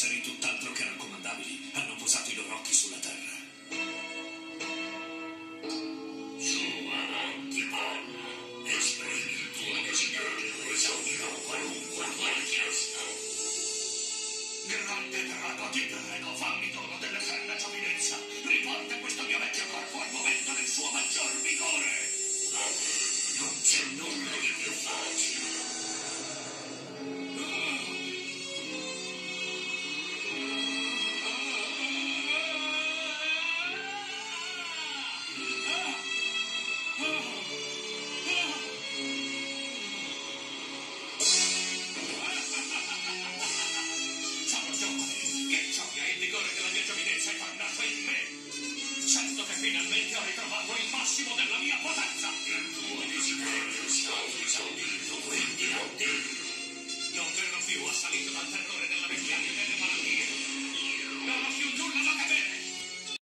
essere tutt'altro che raccomandabili.